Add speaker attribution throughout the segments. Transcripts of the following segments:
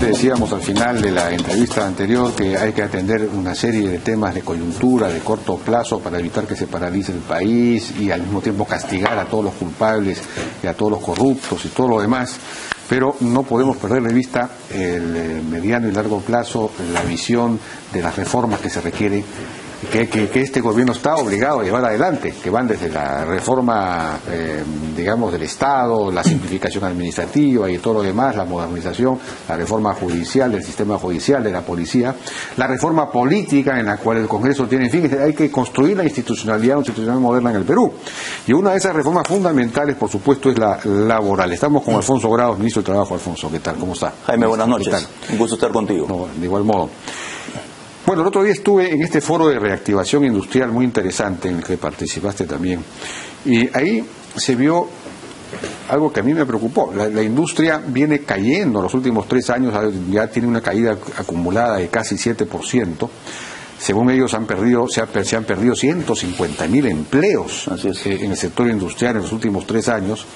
Speaker 1: Decíamos al final de la entrevista anterior que hay que atender una serie de temas de coyuntura, de corto plazo, para evitar que se paralice el país y al mismo tiempo castigar a todos los culpables y a todos los corruptos y todo lo demás. Pero no podemos perder de vista el eh, mediano y largo plazo, la visión de las reformas que se requieren que, este gobierno está obligado a llevar adelante, que van desde la reforma, eh, digamos, del Estado, la simplificación administrativa y todo lo demás, la modernización, la reforma judicial, del sistema judicial, de la policía, la reforma política en la cual el Congreso tiene, en fin, hay que construir la institucionalidad institucional moderna en el Perú. Y una de esas reformas fundamentales, por supuesto, es la laboral. Estamos con Alfonso Grados, ministro de Trabajo. Alfonso, ¿qué tal? ¿Cómo está?
Speaker 2: Jaime, buenas noches. Un gusto estar contigo.
Speaker 1: de igual modo. Bueno, el otro día estuve en este foro de reactivación industrial muy interesante en el que participaste también. Y ahí se vio algo que a mí me preocupó. La, industria viene cayendo en los últimos tres años, ya tiene una caída acumulada de casi 7%. Según ellos han perdido, se, se han perdido 150 mil empleos en el sector industrial en los últimos tres años.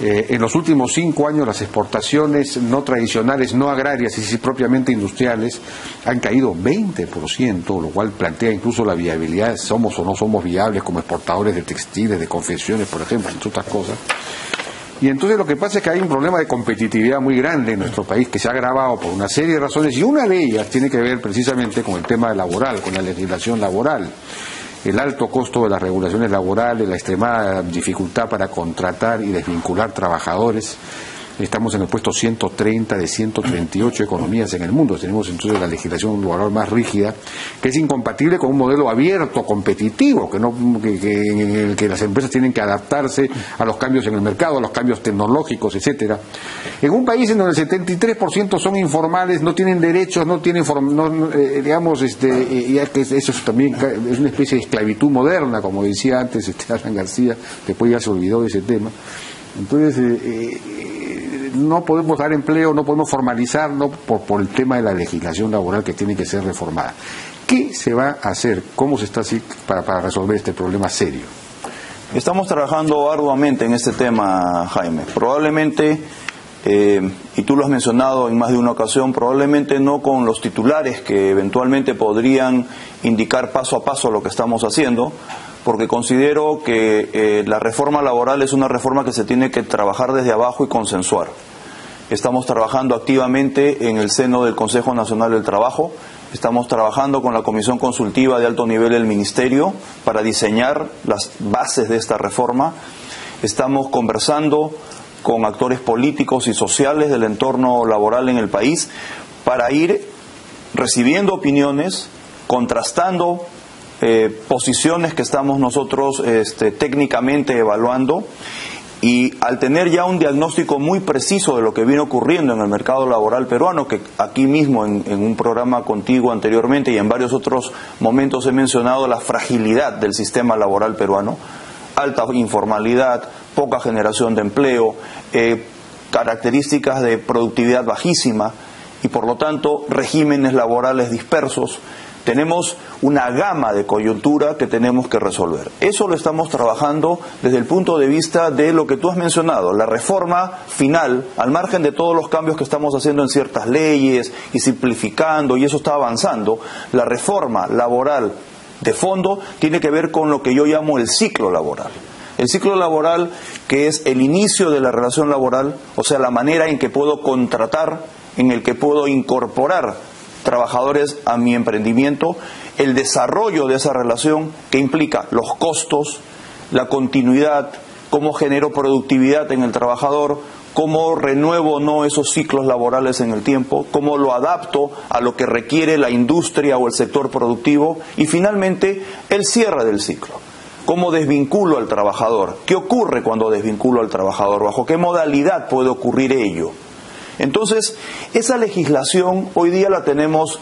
Speaker 1: Eh, en los últimos cinco años las exportaciones no tradicionales, no agrarias y sí propiamente industriales han caído 20%, lo cual plantea incluso la viabilidad, somos o no somos viables como exportadores de textiles, de confecciones, por ejemplo, entre otras cosas. Y entonces lo que pasa es que hay un problema de competitividad muy grande en nuestro país que se ha agravado por una serie de razones y una de ellas tiene que ver precisamente con el tema laboral, con la legislación laboral el alto costo de las regulaciones laborales, la extremada dificultad para contratar y desvincular trabajadores, Estamos en el puesto 130 de 138 economías en el mundo. Tenemos entonces la legislación laboral más rígida, que es incompatible con un modelo abierto, competitivo, que, no, que, en el que las empresas tienen que adaptarse a los cambios en el mercado, a los cambios tecnológicos, etcétera. En un país en donde el 73% son informales, no tienen derechos, no tienen, no, eh, digamos, este, eh, ya que eso también es una especie de esclavitud moderna, como decía antes este Alan García, después ya se olvidó de ese tema. Entonces, eh, no podemos dar empleo, no podemos formalizarlo por, por el tema de la legislación laboral que tiene que ser reformada. ¿Qué se va a hacer? ¿Cómo se está así para, para resolver este problema serio?
Speaker 2: Estamos trabajando arduamente en este tema, Jaime. Probablemente, eh, y tú lo has mencionado en más de una ocasión, probablemente no con los titulares que eventualmente podrían indicar paso a paso lo que estamos haciendo, porque considero que eh, la reforma laboral es una reforma que se tiene que trabajar desde abajo y consensuar. Estamos trabajando activamente en el seno del Consejo Nacional del Trabajo, estamos trabajando con la Comisión Consultiva de Alto Nivel del Ministerio para diseñar las bases de esta reforma, estamos conversando con actores políticos y sociales del entorno laboral en el país para ir recibiendo opiniones, contrastando eh, posiciones que estamos nosotros este, técnicamente evaluando y al tener ya un diagnóstico muy preciso de lo que viene ocurriendo en el mercado laboral peruano, que aquí mismo en, un programa contigo anteriormente y en varios otros momentos he mencionado la fragilidad del sistema laboral peruano, alta informalidad, poca generación de empleo, eh, características de productividad bajísima y por lo tanto regímenes laborales dispersos, tenemos una gama de coyuntura que tenemos que resolver. Eso lo estamos trabajando desde el punto de vista de lo que tú has mencionado, la reforma final, al margen de todos los cambios que estamos haciendo en ciertas leyes y simplificando, y eso está avanzando, la reforma laboral de fondo tiene que ver con lo que yo llamo el ciclo laboral. El ciclo laboral, que es el inicio de la relación laboral, o sea, la manera en que puedo contratar, en el que puedo incorporar trabajadores a mi emprendimiento, el desarrollo de esa relación que implica los costos, la continuidad, cómo genero productividad en el trabajador, cómo renuevo o no esos ciclos laborales en el tiempo, cómo lo adapto a lo que requiere la industria o el sector productivo y finalmente el cierre del ciclo. ¿Cómo desvinculo al trabajador? ¿Qué ocurre cuando desvinculo al trabajador? ¿Bajo qué modalidad puede ocurrir ello? Entonces, esa legislación hoy día la tenemos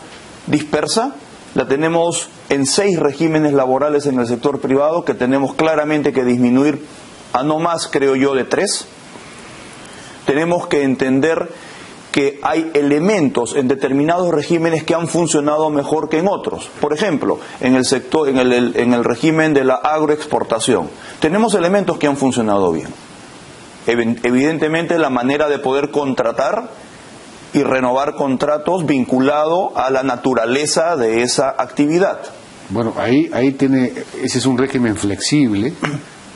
Speaker 2: dispersa, la tenemos en seis regímenes laborales en el sector privado que tenemos claramente que disminuir a no más, creo yo, de tres. Tenemos que entender que hay elementos en determinados regímenes que han funcionado mejor que en otros. Por ejemplo, en el sector, en el, en el régimen de la agroexportación, tenemos elementos que han funcionado bien Evidentemente la manera de poder contratar y renovar contratos vinculado a la naturaleza de esa actividad.
Speaker 1: Bueno, ahí, ahí tiene, ese es un régimen flexible,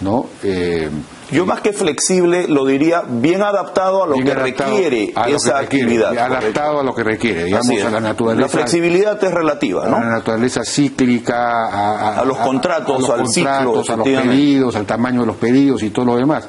Speaker 1: ¿no?
Speaker 2: Eh, yo más que flexible lo diría bien adaptado a lo que requiere esa actividad.
Speaker 1: Adaptado a lo que requiere, digamos, a la naturaleza.
Speaker 2: La flexibilidad es relativa, ¿no?
Speaker 1: A la naturaleza cíclica,
Speaker 2: a, los contratos, al ciclo,
Speaker 1: a los pedidos, al tamaño de los pedidos y todo lo demás.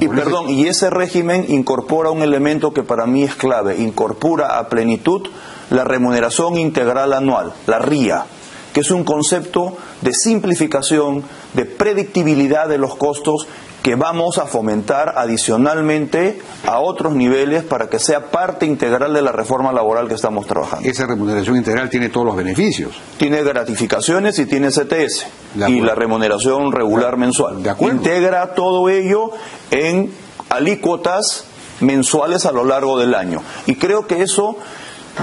Speaker 2: Y perdón, y ese régimen incorpora un elemento que para mí es clave, incorpora a plenitud la remuneración integral anual, la RIA, que es un concepto de simplificación, de predictibilidad de los costos que vamos a fomentar adicionalmente a otros niveles para que sea parte integral de la reforma laboral que estamos trabajando.
Speaker 1: Esa remuneración integral tiene todos los beneficios.
Speaker 2: Tiene gratificaciones y tiene CTS y la remuneración regular mensual.
Speaker 1: De
Speaker 2: Integra todo ello en alícuotas mensuales a lo largo del año. Y creo que eso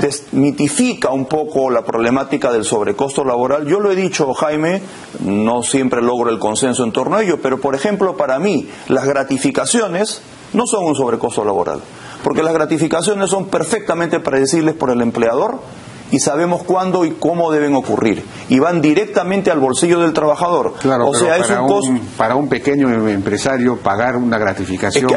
Speaker 2: desmitifica un poco la problemática del sobrecosto laboral. Yo lo he dicho, Jaime, no siempre logro el consenso en torno a ello, pero por ejemplo, para mí, las gratificaciones no son un sobrecosto laboral, porque las gratificaciones son perfectamente predecibles por el empleador y sabemos cuándo y cómo deben ocurrir. Y van directamente al bolsillo del trabajador.
Speaker 1: Claro, o sea, es un costo. Para un pequeño empresario pagar una gratificación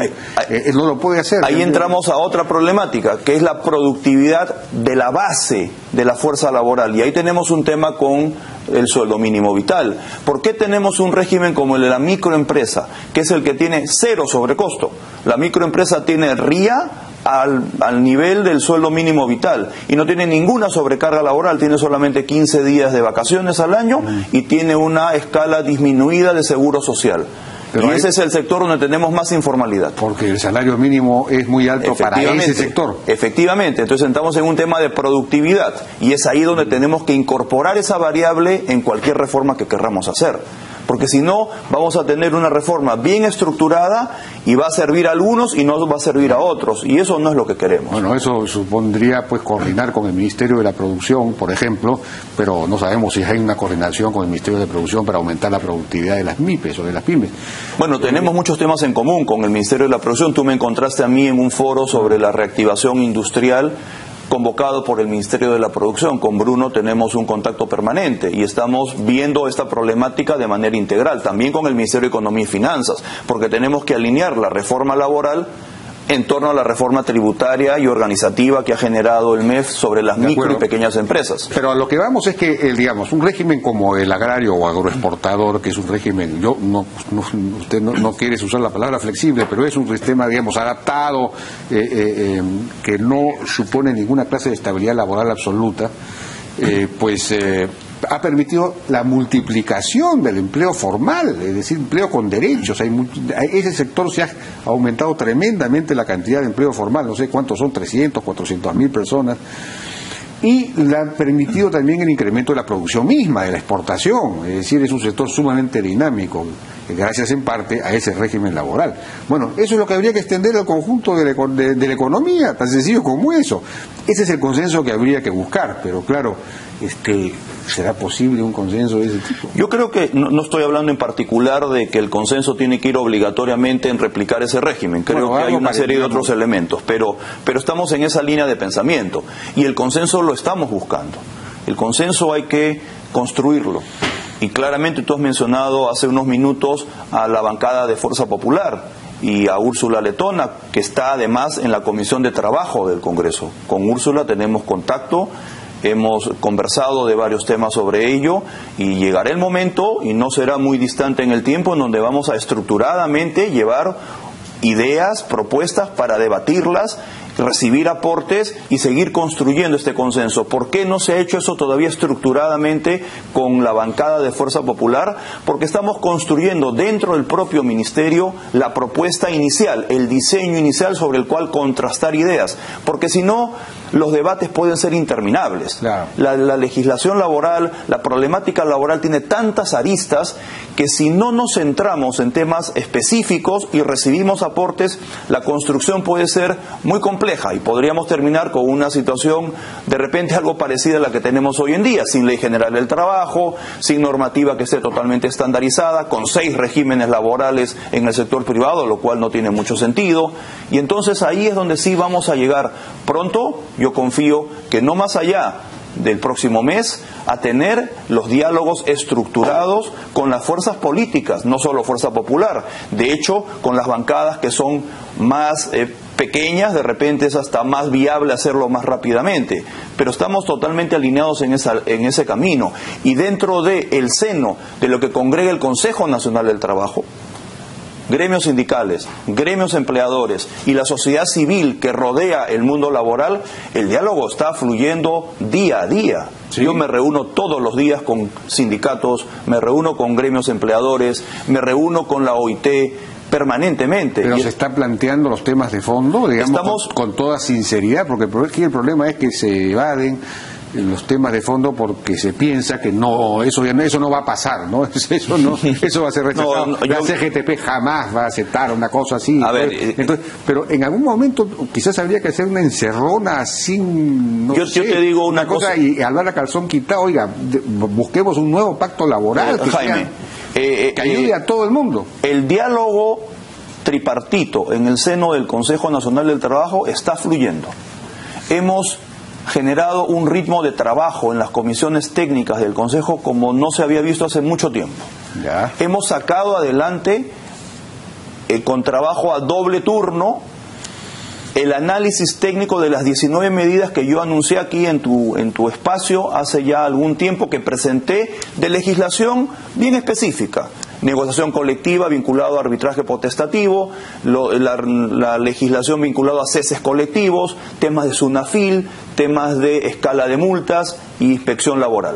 Speaker 1: eh, no lo puede hacer.
Speaker 2: Ahí entramos a otra problemática, que es la productividad de la base de la fuerza laboral. Y ahí tenemos un tema con el sueldo mínimo vital. ¿Por qué tenemos un régimen como el de la microempresa, que es el que tiene cero sobrecosto? La microempresa tiene RIA al, al, nivel del sueldo mínimo vital y no tiene ninguna sobrecarga laboral, tiene solamente 15 días de vacaciones al año y tiene una escala disminuida de seguro social. y ese es el sector donde tenemos más informalidad.
Speaker 1: Porque el salario mínimo es muy alto para ese sector.
Speaker 2: Efectivamente, entonces estamos en un tema de productividad y es ahí donde tenemos que incorporar esa variable en cualquier reforma que querramos hacer porque si no vamos a tener una reforma bien estructurada y va a servir a algunos y no va a servir a otros, y eso no es lo que queremos.
Speaker 1: Bueno, eso supondría pues coordinar con el Ministerio de la Producción, por ejemplo, pero no sabemos si hay una coordinación con el Ministerio de Producción para aumentar la productividad de las MIPES o de las pymes.
Speaker 2: Bueno, tenemos muchos temas en común con el Ministerio de la Producción. Tú me encontraste a mí en un foro sobre la reactivación industrial convocado por el Ministerio de la Producción. Con Bruno tenemos un contacto permanente y estamos viendo esta problemática de manera integral, también con el Ministerio de Economía y Finanzas, porque tenemos que alinear la reforma laboral en torno a la reforma tributaria y organizativa que ha generado el MEF sobre las micro y pequeñas empresas.
Speaker 1: Pero a lo que vamos es que, eh, digamos, un régimen como el agrario o agroexportador, que es un régimen, yo no, usted no, quiere usar la palabra flexible, pero es un sistema, digamos, adaptado, eh, eh, que no supone ninguna clase de estabilidad laboral absoluta, pues ha permitido la multiplicación del empleo formal, es decir, empleo con derechos. Hay, ese sector se ha aumentado tremendamente la cantidad de empleo formal, no sé cuántos son, 300, 400 mil personas. Y le ha permitido también el incremento de la producción misma, de la exportación, es decir, es un sector sumamente dinámico, gracias en parte a ese régimen laboral. Bueno, eso es lo que habría que extender al conjunto de la, de la economía, tan sencillo como eso. Ese es el consenso que habría que buscar, pero claro, este, ¿será posible un consenso de ese tipo?
Speaker 2: Yo creo que no, estoy hablando en particular de que el consenso tiene que ir obligatoriamente en replicar ese régimen. Creo que hay una serie de otros elementos, pero, pero estamos en esa línea de pensamiento y el consenso lo estamos buscando. El consenso hay que construirlo. Y claramente tú has mencionado hace unos minutos a la bancada de Fuerza Popular y a Úrsula Letona, que está además en la Comisión de Trabajo del Congreso. Con Úrsula tenemos contacto Hemos conversado de varios temas sobre ello y llegará el momento, y no será muy distante en el tiempo, en donde vamos a estructuradamente llevar ideas, propuestas para debatirlas, recibir aportes y seguir construyendo este consenso. ¿Por qué no se ha hecho eso todavía estructuradamente con la bancada de Fuerza Popular? Porque estamos construyendo dentro del propio ministerio la propuesta inicial, el diseño inicial sobre el cual contrastar ideas. Porque si no, los debates pueden ser interminables. La, legislación laboral, la problemática laboral tiene tantas aristas que si no nos centramos en temas específicos y recibimos aportes, la construcción puede ser muy y podríamos terminar con una situación de repente algo parecida a la que tenemos hoy en día, sin ley general del trabajo, sin normativa que esté totalmente estandarizada, con seis regímenes laborales en el sector privado, lo cual no tiene mucho sentido. Y entonces ahí es donde sí vamos a llegar pronto, yo confío que no más allá del próximo mes a tener los diálogos estructurados con las fuerzas políticas, no solo Fuerza Popular, de hecho con las bancadas que son más eh, pequeñas, de repente es hasta más viable hacerlo más rápidamente, pero estamos totalmente alineados en, esa, en ese camino. Y dentro del el seno de lo que congrega el Consejo Nacional del Trabajo, gremios sindicales, gremios empleadores y la sociedad civil que rodea el mundo laboral, el diálogo está fluyendo día a día. Yo me reúno todos los días con sindicatos, me reúno con gremios empleadores, me reúno con la OIT, permanentemente.
Speaker 1: Pero se está planteando los temas de fondo, digamos, con, toda sinceridad, porque el problema es que se evaden en los temas de fondo porque se piensa que no eso eso no va a pasar no eso no eso va a ser rechazado. la CGTP jamás va a aceptar una cosa así. Eh, entonces, pero en algún momento quizás habría que hacer una encerrona sin
Speaker 2: yo, te digo una, cosa,
Speaker 1: y hablar a calzón quitado oiga busquemos un nuevo pacto laboral que,
Speaker 2: Jaime,
Speaker 1: eh, que ayude eh, a todo el mundo.
Speaker 2: el diálogo tripartito en el seno del Consejo Nacional del Trabajo está fluyendo. Hemos generado un ritmo de trabajo en las comisiones técnicas del Consejo como no se había visto hace mucho tiempo. Hemos sacado adelante eh, con trabajo a doble turno el análisis técnico de las 19 medidas que yo anuncié aquí en tu, en tu espacio hace ya algún tiempo que presenté de legislación bien específica negociación colectiva vinculado a arbitraje potestativo, la, legislación vinculada a ceses colectivos, temas de SUNAFIL, temas de escala de multas y inspección laboral.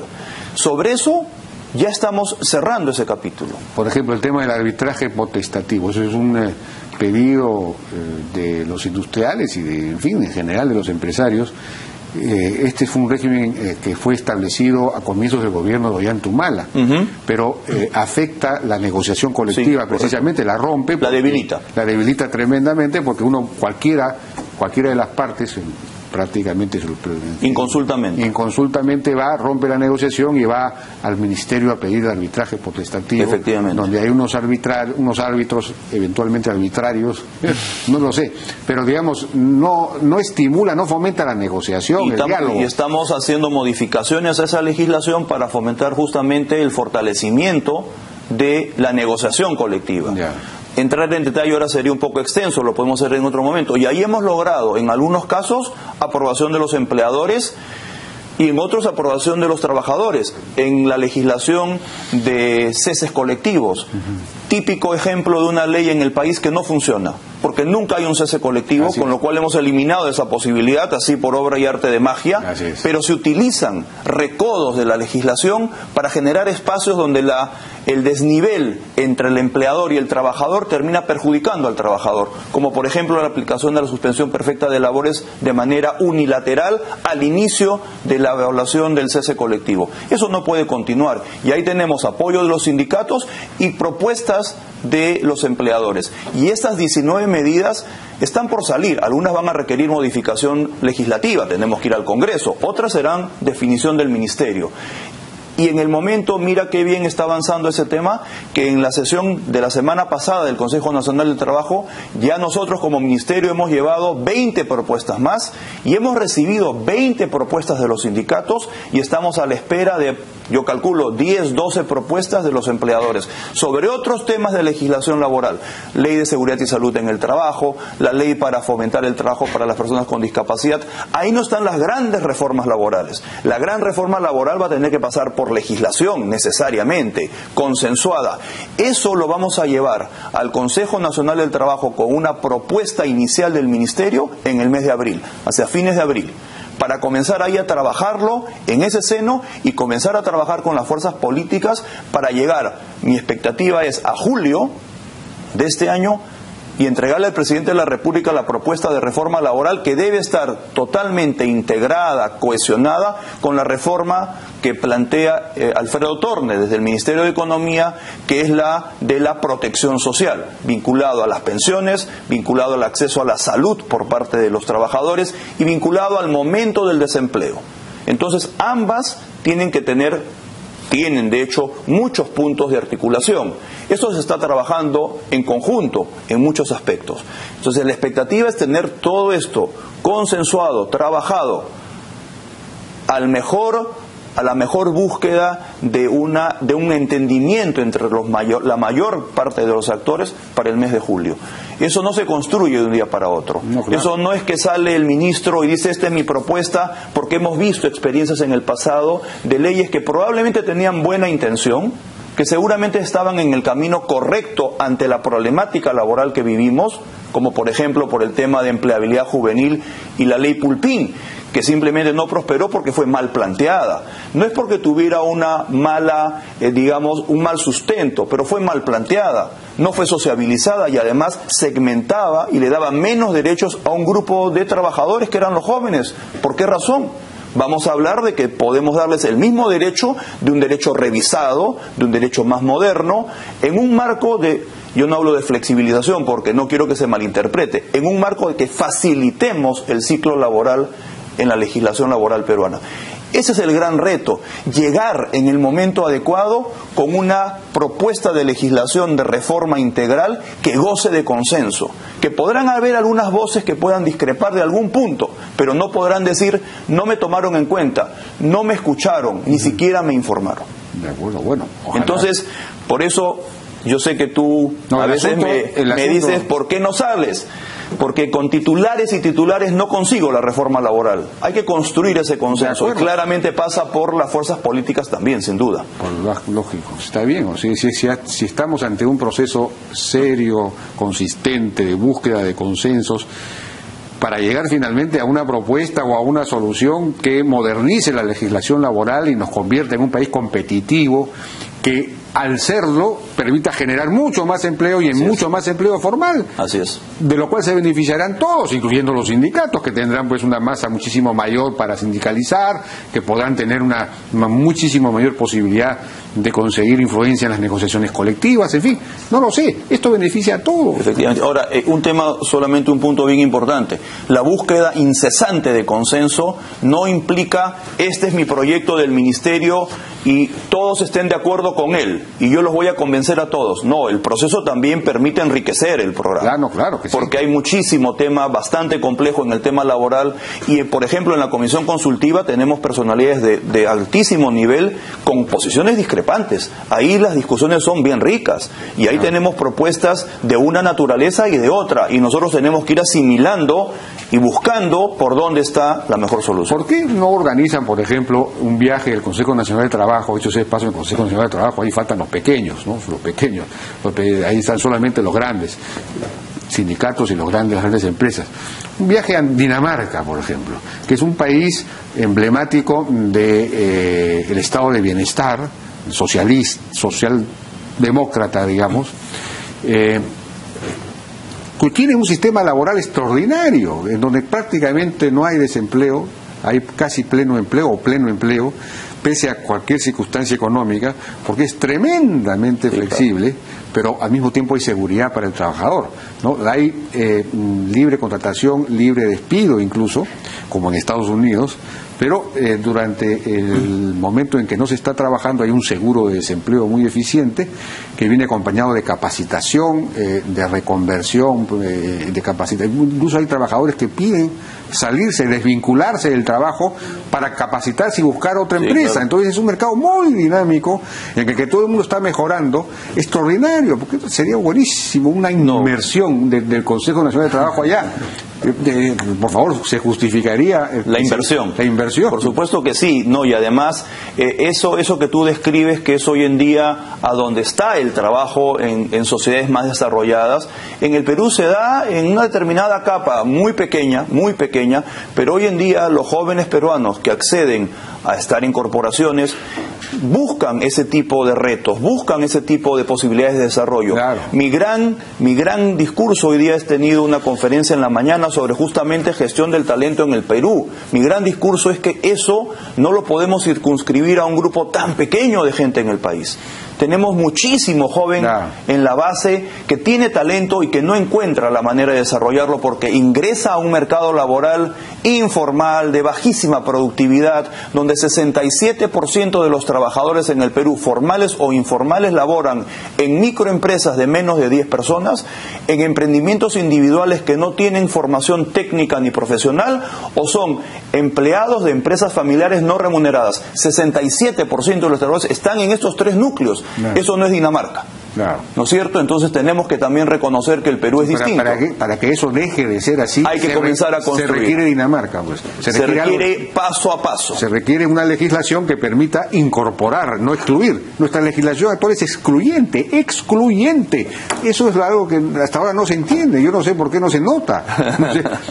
Speaker 2: Sobre eso ya estamos cerrando ese capítulo.
Speaker 1: Por ejemplo, el tema del arbitraje potestativo, eso es un eh, pedido eh, de los industriales y de, en fin, en general de los empresarios eh, este fue un régimen eh, que fue establecido a comienzos del gobierno de Ollantumala, pero eh, afecta la negociación colectiva, precisamente la rompe.
Speaker 2: La debilita.
Speaker 1: La debilita tremendamente porque uno, cualquiera, cualquiera de las partes, prácticamente
Speaker 2: inconsultamente.
Speaker 1: Inconsultamente va rompe la negociación y va al ministerio a pedir arbitraje potestativo
Speaker 2: efectivamente.
Speaker 1: donde hay unos arbitrar, unos árbitros eventualmente arbitrarios no lo sé pero digamos no no estimula no fomenta la negociación
Speaker 2: y
Speaker 1: el diálogo.
Speaker 2: y estamos haciendo modificaciones a esa legislación para fomentar justamente el fortalecimiento de la negociación colectiva entrar en detalle ahora sería un poco extenso, lo podemos hacer en otro momento. Y ahí hemos logrado, en algunos casos, aprobación de los empleadores y en otros aprobación de los trabajadores en la legislación de ceses colectivos. Típico ejemplo de una ley en el país que no funciona, porque nunca hay un cese colectivo, con lo cual hemos eliminado esa posibilidad, así por obra y arte de magia, pero se utilizan recodos de la legislación para generar espacios donde la el desnivel entre el empleador y el trabajador termina perjudicando al trabajador, como por ejemplo la aplicación de la suspensión perfecta de labores de manera unilateral al inicio de la evaluación del cese colectivo. Eso no puede continuar y ahí tenemos apoyo de los sindicatos y propuestas de los empleadores. Y estas 19 medidas están por salir. Algunas van a requerir modificación legislativa, tenemos que ir al Congreso. Otras serán definición del Ministerio. Y en el momento, mira qué bien está avanzando ese tema, que en la sesión de la semana pasada del Consejo Nacional del Trabajo, ya nosotros como Ministerio hemos llevado 20 propuestas más y hemos recibido 20 propuestas de los sindicatos y estamos a la espera de yo calculo 10, 12 propuestas de los empleadores sobre otros temas de legislación laboral, ley de seguridad y salud en el trabajo, la ley para fomentar el trabajo para las personas con discapacidad. Ahí no están las grandes reformas laborales. La gran reforma laboral va a tener que pasar por legislación necesariamente, consensuada. Eso lo vamos a llevar al Consejo Nacional del Trabajo con una propuesta inicial del Ministerio en el mes de abril, hacia fines de abril para comenzar ahí a trabajarlo en ese seno y comenzar a trabajar con las fuerzas políticas para llegar, mi expectativa es a julio de este año, y entregarle al presidente de la República la propuesta de reforma laboral que debe estar totalmente integrada, cohesionada con la reforma que plantea eh, Alfredo Torne desde el Ministerio de Economía, que es la de la protección social, vinculado a las pensiones, vinculado al acceso a la salud por parte de los trabajadores y vinculado al momento del desempleo. Entonces, ambas tienen que tener tienen de hecho muchos puntos de articulación. Eso se está trabajando en conjunto en muchos aspectos. Entonces la expectativa es tener todo esto consensuado, trabajado al mejor a la mejor búsqueda de una de un entendimiento entre los mayor, la mayor parte de los actores para el mes de julio. Eso no se construye de un día para otro. Eso no es que sale el ministro y dice, esta es mi propuesta, porque hemos visto experiencias en el pasado de leyes que probablemente tenían buena intención, que seguramente estaban en el camino correcto ante la problemática laboral que vivimos, como por ejemplo por el tema de empleabilidad juvenil y la ley Pulpín, que simplemente no prosperó porque fue mal planteada. No es porque tuviera una mala, eh, digamos, un mal sustento, pero fue mal planteada. No fue sociabilizada y además segmentaba y le daba menos derechos a un grupo de trabajadores que eran los jóvenes. ¿Por qué razón? Vamos a hablar de que podemos darles el mismo derecho, de un derecho revisado, de un derecho más moderno, en un marco de yo no hablo de flexibilización porque no quiero que se malinterprete, en un marco de que facilitemos el ciclo laboral en la legislación laboral peruana. Ese es el gran reto, llegar en el momento adecuado con una propuesta de legislación de reforma integral que goce de consenso, que podrán haber algunas voces que puedan discrepar de algún punto, pero no podrán decir no me tomaron en cuenta, no me escucharon, ni siquiera me informaron.
Speaker 1: De acuerdo, bueno.
Speaker 2: Entonces, por eso yo sé que tú a veces me, dices, ¿por qué no sales? Porque con titulares y titulares no consigo la reforma laboral. Hay que construir ese consenso. Claramente pasa por las fuerzas políticas también, sin duda.
Speaker 1: Por lógico, está bien. O si, si estamos ante un proceso serio, consistente, de búsqueda de consensos, para llegar finalmente a una propuesta o a una solución que modernice la legislación laboral y nos convierta en un país competitivo que al serlo, permita generar mucho más empleo y en mucho más empleo formal.
Speaker 2: Así es.
Speaker 1: De lo cual se beneficiarán todos, incluyendo los sindicatos, que tendrán pues una masa muchísimo mayor para sindicalizar, que podrán tener una, muchísimo mayor posibilidad de conseguir influencia en las negociaciones colectivas, en fin, no lo sé, esto beneficia a todos.
Speaker 2: Efectivamente. Ahora, eh, un tema, solamente un punto bien importante. La búsqueda incesante de consenso no implica, este es mi proyecto del ministerio y todos estén de acuerdo con él y yo los voy a convencer a todos. No, el proceso también permite enriquecer el programa.
Speaker 1: Claro, claro que
Speaker 2: Porque hay muchísimo tema bastante complejo en el tema laboral y, por ejemplo, en la comisión consultiva tenemos personalidades de, de altísimo nivel con posiciones discrepantes. Ahí las discusiones son bien ricas y ahí tenemos propuestas de una naturaleza y de otra y nosotros tenemos que ir asimilando y buscando por dónde está la mejor solución.
Speaker 1: ¿Por qué no organizan, por ejemplo, un viaje del Consejo Nacional de Trabajo, hecho ese espacio en el Consejo Nacional de Trabajo, ahí faltan los pequeños, ¿no? Los pequeños, ahí están solamente los grandes sindicatos y los grandes, las grandes empresas. Un viaje a Dinamarca, por ejemplo, que es un país emblemático del de, eh, estado de bienestar, socialista, socialdemócrata, digamos, eh, que tiene un sistema laboral extraordinario, en donde prácticamente no hay desempleo, hay casi pleno empleo o pleno empleo, pese a cualquier circunstancia económica, porque es tremendamente flexible, pero al mismo tiempo hay seguridad para el trabajador. ¿no? Hay eh, libre contratación, libre despido incluso, como en Estados Unidos, pero eh, durante el momento en que no se está trabajando hay un seguro de desempleo muy eficiente que viene acompañado de capacitación, eh, de reconversión, eh, de capacitación. Incluso hay trabajadores que piden salirse, desvincularse del trabajo para capacitarse y buscar otra empresa. Entonces es un mercado muy dinámico en el que todo el mundo está mejorando, extraordinario, porque sería buenísimo una inmersión del Consejo Nacional de Trabajo allá por favor, ¿se justificaría
Speaker 2: la inversión?
Speaker 1: La inversión.
Speaker 2: Por supuesto que sí, no, y además eh, eso, eso que tú describes que es hoy en día a donde está el trabajo en, en, sociedades más desarrolladas, en el Perú se da en una determinada capa muy pequeña, muy pequeña, pero hoy en día los jóvenes peruanos que acceden a estar en corporaciones, buscan ese tipo de retos, buscan ese tipo de posibilidades de desarrollo. Mi, gran, mi gran discurso hoy día he tenido una conferencia en la mañana sobre justamente gestión del talento en el Perú. Mi gran discurso es que eso no lo podemos circunscribir a un grupo tan pequeño de gente en el país. Tenemos muchísimo joven en la base que tiene talento y que no encuentra la manera de desarrollarlo porque ingresa a un mercado laboral informal, de bajísima productividad, donde 67% de los trabajadores en el Perú, formales o informales, laboran en microempresas de menos de 10 personas, en emprendimientos individuales que no tienen formación técnica ni profesional o son empleados de empresas familiares no remuneradas. 67% de los trabajadores están en estos tres núcleos. Eso no es Dinamarca. ¿No es cierto? Entonces tenemos que también reconocer que el Perú es distinto.
Speaker 1: Para que, eso deje de ser así,
Speaker 2: hay que comenzar a construir.
Speaker 1: Se requiere Dinamarca, pues.
Speaker 2: Se, requiere, paso a paso.
Speaker 1: Se requiere una legislación que permita incorporar, no excluir. Nuestra legislación actual es excluyente, excluyente. Eso es algo que hasta ahora no se entiende. Yo no sé por qué no se nota.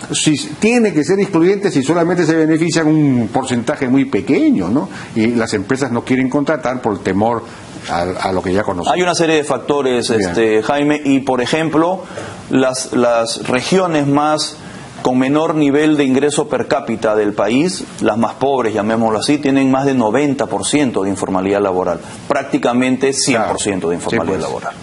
Speaker 1: si tiene que ser excluyente si solamente se benefician un porcentaje muy pequeño, ¿no? Y las empresas no quieren contratar por el temor a, lo que ya conocemos.
Speaker 2: Hay una serie de factores, este, Jaime, y por ejemplo, las, las regiones más con menor nivel de ingreso per cápita del país, las más pobres, llamémoslo así, tienen más de 90% de informalidad laboral, prácticamente 100% de informalidad pues. laboral.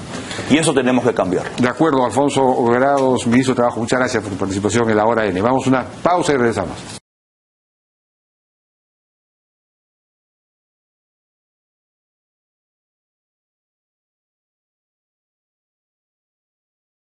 Speaker 2: Y eso tenemos que cambiar.
Speaker 1: De acuerdo, Alfonso Grados, ministro de Trabajo, muchas gracias por su participación en la hora N. Vamos a una pausa y regresamos.